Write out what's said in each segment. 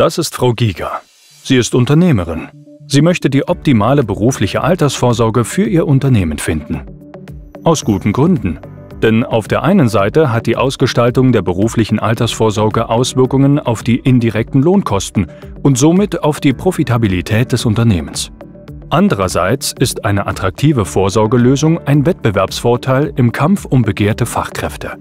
Das ist Frau Giger. Sie ist Unternehmerin. Sie möchte die optimale berufliche Altersvorsorge für ihr Unternehmen finden. Aus guten Gründen. Denn auf der einen Seite hat die Ausgestaltung der beruflichen Altersvorsorge Auswirkungen auf die indirekten Lohnkosten und somit auf die Profitabilität des Unternehmens. Andererseits ist eine attraktive Vorsorgelösung ein Wettbewerbsvorteil im Kampf um begehrte Fachkräfte.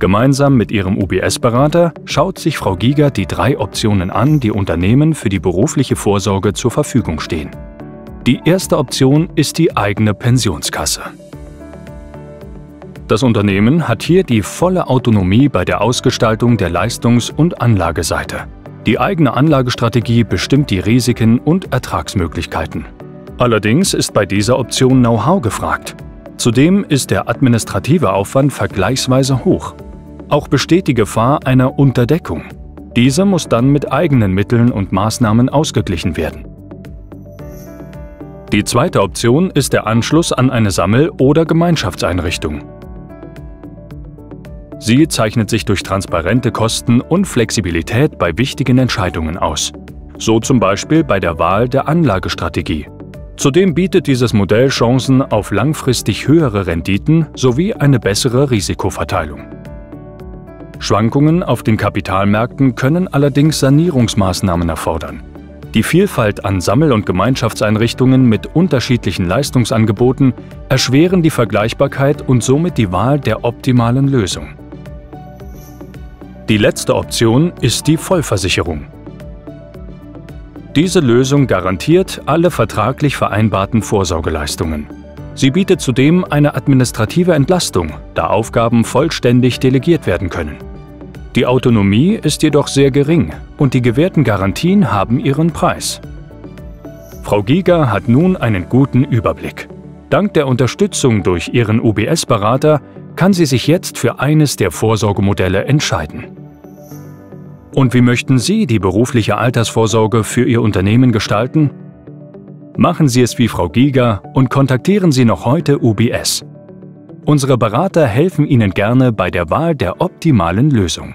Gemeinsam mit ihrem UBS-Berater schaut sich Frau Giger die drei Optionen an, die Unternehmen für die berufliche Vorsorge zur Verfügung stehen. Die erste Option ist die eigene Pensionskasse. Das Unternehmen hat hier die volle Autonomie bei der Ausgestaltung der Leistungs- und Anlageseite. Die eigene Anlagestrategie bestimmt die Risiken und Ertragsmöglichkeiten. Allerdings ist bei dieser Option Know-how gefragt. Zudem ist der administrative Aufwand vergleichsweise hoch. Auch besteht die Gefahr einer Unterdeckung. Diese muss dann mit eigenen Mitteln und Maßnahmen ausgeglichen werden. Die zweite Option ist der Anschluss an eine Sammel- oder Gemeinschaftseinrichtung. Sie zeichnet sich durch transparente Kosten und Flexibilität bei wichtigen Entscheidungen aus. So zum Beispiel bei der Wahl der Anlagestrategie. Zudem bietet dieses Modell Chancen auf langfristig höhere Renditen sowie eine bessere Risikoverteilung. Schwankungen auf den Kapitalmärkten können allerdings Sanierungsmaßnahmen erfordern. Die Vielfalt an Sammel- und Gemeinschaftseinrichtungen mit unterschiedlichen Leistungsangeboten erschweren die Vergleichbarkeit und somit die Wahl der optimalen Lösung. Die letzte Option ist die Vollversicherung. Diese Lösung garantiert alle vertraglich vereinbarten Vorsorgeleistungen. Sie bietet zudem eine administrative Entlastung, da Aufgaben vollständig delegiert werden können. Die Autonomie ist jedoch sehr gering und die gewährten Garantien haben ihren Preis. Frau Giger hat nun einen guten Überblick. Dank der Unterstützung durch ihren UBS-Berater kann sie sich jetzt für eines der Vorsorgemodelle entscheiden. Und wie möchten Sie die berufliche Altersvorsorge für Ihr Unternehmen gestalten? Machen Sie es wie Frau Giger und kontaktieren Sie noch heute UBS. Unsere Berater helfen Ihnen gerne bei der Wahl der optimalen Lösung.